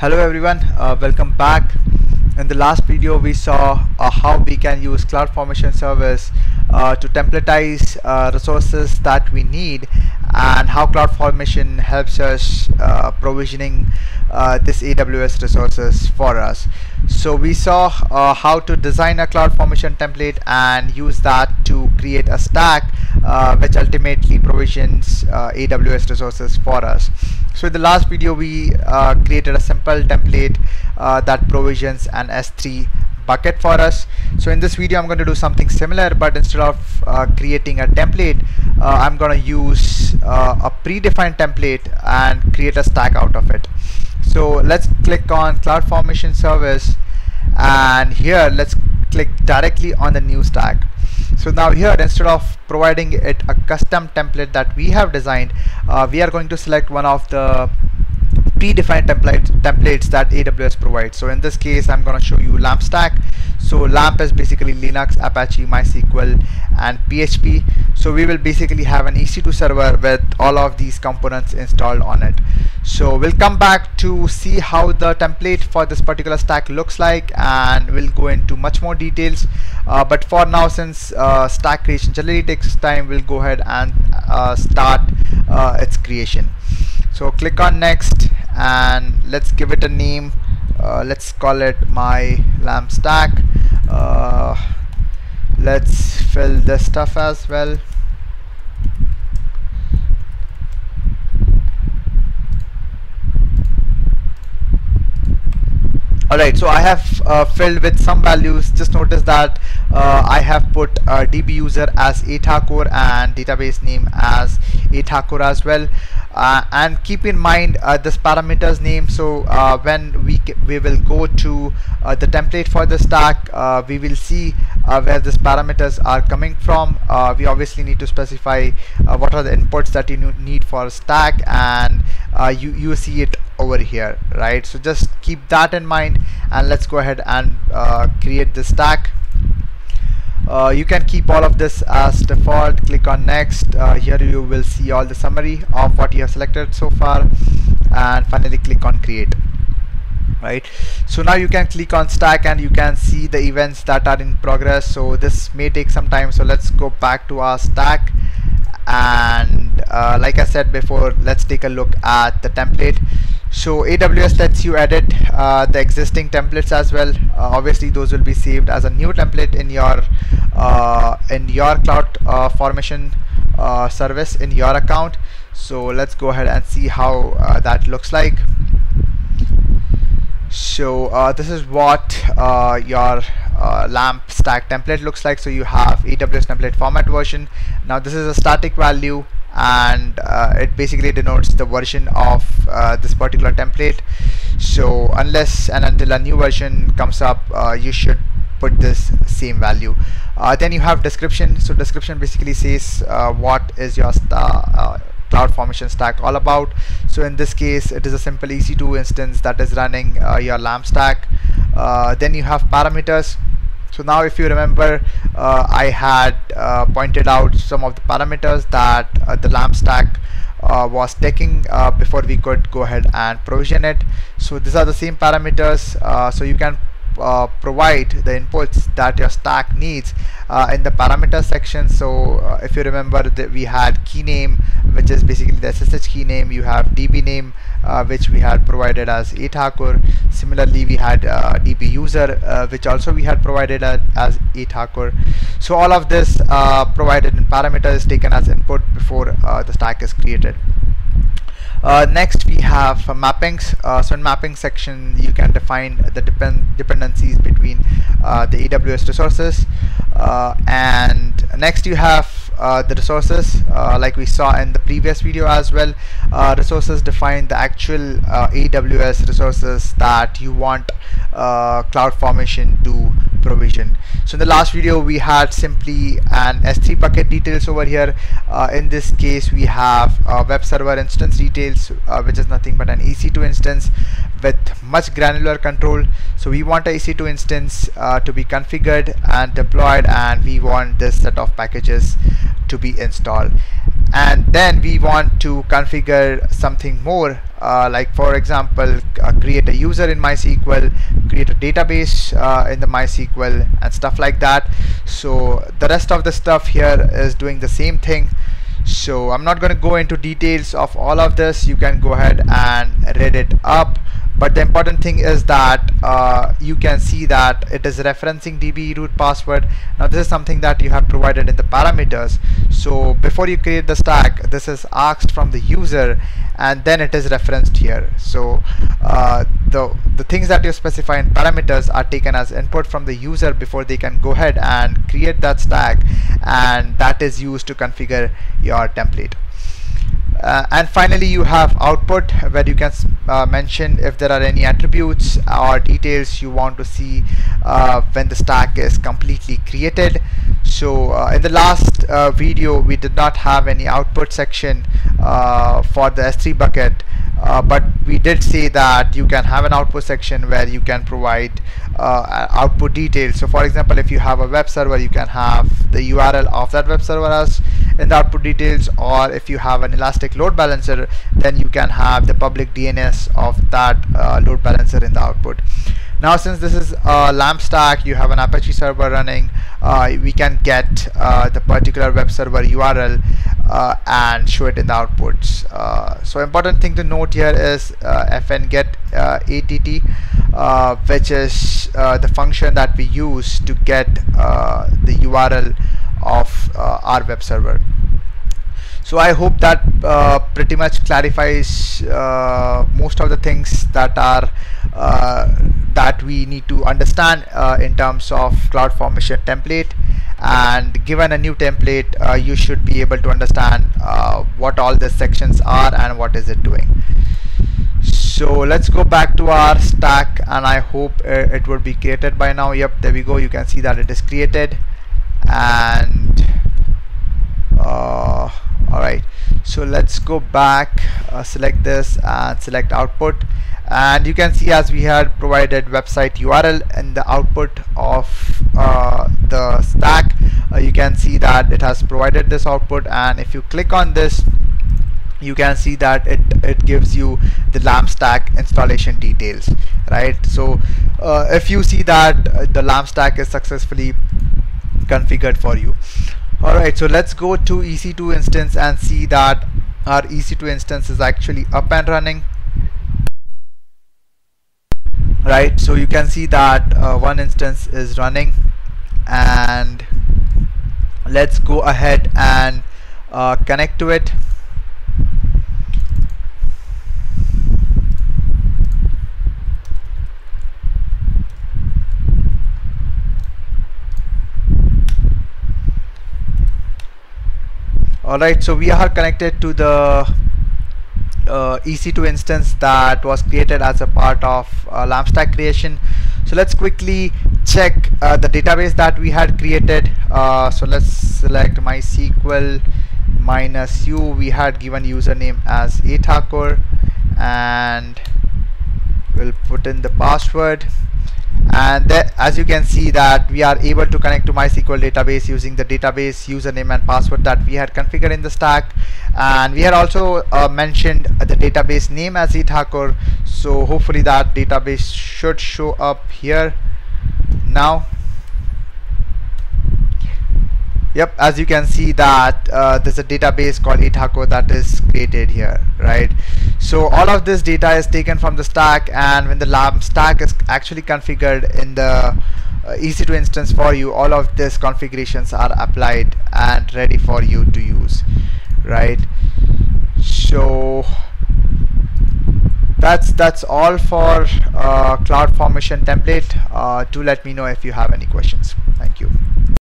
hello everyone. Uh, welcome back. In the last video we saw uh, how we can use CloudFormation service uh, to templatize uh, resources that we need and how CloudFormation helps us uh, provisioning uh, this AWS resources for us. So we saw uh, how to design a CloudFormation template and use that to create a stack which ultimately provisions AWS resources for us. So in the last video we created a simple template that provisions an S3 bucket for us. So in this video I'm going to do something similar but instead of uh, creating a template uh, I'm going to use uh, a predefined template and create a stack out of it. So let's click on CloudFormation service and here let's click directly on the new stack. So now here instead of providing it a custom template that we have designed uh, we are going to select one of the predefined templates templates that AWS provides. So in this case, I'm going to show you LAMP stack. So LAMP is basically Linux, Apache, MySQL, and PHP. So we will basically have an EC2 server with all of these components installed on it. So we'll come back to see how the template for this particular stack looks like, and we'll go into much more details. Uh, but for now, since uh, stack creation generally takes time, we'll go ahead and uh, start uh, its creation so click on next and let's give it a name. Uh, let's call it my lamp stack. Uh, let's fill this stuff as well. Alright so I have uh, filled with some values. Just notice that uh, I have put uh, DB user as a and database name as a as well. Uh, and keep in mind uh, this parameters name. So uh, when we we will go to the template for the stack we will see where these parameters are coming from. We obviously need to specify what are the inputs that you need for stack and you you see it over here right? So just keep that in mind and let's go ahead and create the stack. Uh, you can keep all of this as default. Click on next. Uh, here you will see all the summary of what you have selected so far. And finally click on create. Right? So now you can click on stack and you can see the events that are in progress. So this may take some time. So let's go back to our stack. And uh, like I said before let's take a look at the template so AWS lets you edit uh, the existing templates as well. Uh, obviously those will be saved as a new template in your uh, in your cloud uh, formation uh, service in your account. So let's go ahead and see how uh, that looks like. So this is what your lamp stack template looks like. So you have AWS template format version. Now this is a static value and it basically denotes the version of this particular template. So unless and until a new version comes up you should put this same value. Uh, then you have description. So description basically says uh, what is your uh, cloud formation stack all about. So in this case it is a simple ec2 instance that is running uh, your lamp stack. Uh, then you have parameters so now if you remember uh, I had pointed out some of the parameters that the lamp stack uh, was taking uh, before we could go ahead and provision it. So these are the same parameters uh, so you can uh, provide the inputs that your stack needs uh, in the parameter section. So uh, if you remember that we had key name which is basically the SSH key name you have DB name uh, which we had provided as a Thakur similarly we had uh, DB user uh, which also we had provided as a Thakur so all of this provided in parameter is taken as input before the stack is created uh, next we have mappings. Uh, so in mapping section you can define the depend dependencies between uh, the AWS resources. Uh, and next you have the resources like we saw in the previous video as well resources define the actual AWS resources that you want CloudFormation to provision. So in the last video we had simply an S3 bucket details over here. Uh, in this case we have a web server instance details uh, which is nothing but an EC2 instance with much granular control. So we want a EC2 instance uh, to be configured and deployed and we want this set of packages to be installed. And then we want to configure something more uh, like for example uh, create a user in MySQL create a database uh, in the MySQL and stuff like that. So the rest of the stuff here is doing the same thing. So I'm not going to go into details of all of this. You can go ahead and read it up but the important thing is that uh, you can see that it is referencing db root password. Now this is something that you have provided in the parameters. So before you create the stack this is asked from the user and then it is referenced here. So uh, the the things that you specify in parameters are taken as input from the user before they can go ahead and create that stack and that is used to configure your template uh, and finally you have output where you can uh, mention if there are any attributes or details you want to see uh, when the stack is completely created. So uh, in the last uh, video we did not have any output section uh, for the S3 bucket but we did say that you can have an output section where you can provide output details. So for example if you have a web server you can have the URL of that web server as in the output details or if you have an elastic load balancer then you can have the public DNS of that uh, load balancer in the output. Now since this is a LAMP stack you have an Apache server running uh, we can get uh, the particular web server URL uh, and show it in the outputs. Uh, so important thing to note here is uh, fn get uh, att which is the function that we use to get the URL of our web server. So I hope that uh, pretty much clarifies uh, most of the things that are uh, that we need to understand uh, in terms of CloudFormation template. And given a new template uh, you should be able to understand uh, what all the sections are and what is it doing. So let's go back to our stack and I hope it would be created by now. Yep there we go. You can see that it is created and uh, all right so let's go back uh, select this and select output. And you can see as we had provided website URL in the output of uh, the stack uh, you can see that it has provided this output. And if you click on this you can see that it it gives you the lamp stack installation details right? So uh, if you see that uh, the lamp stack is successfully configured for you. Alright so let's go to EC2 instance and see that our EC2 instance is actually up and running. Right so you can see that uh, one instance is running and let's go ahead and uh, connect to it alright so we are connected to the uh, EC2 instance that was created as a part of uh, LAMP stack creation. So let's quickly check uh, the database that we had created. Uh, so let's select MySQL minus u. We had given username as athakur and we'll put in the password and as you can see that we are able to connect to MySQL database using the database username and password that we had configured in the stack. And we had also uh, mentioned the database name as ithakur. So hopefully that database should show up here. Now yep as you can see that uh, there's a database called ithakur that is created here right? So all of this data is taken from the stack and when the lamp stack is actually configured in the uh, EC2 instance for you all of these configurations are applied and ready for you to use right? So that's that's all for uh, CloudFormation template. Uh, do let me know if you have any questions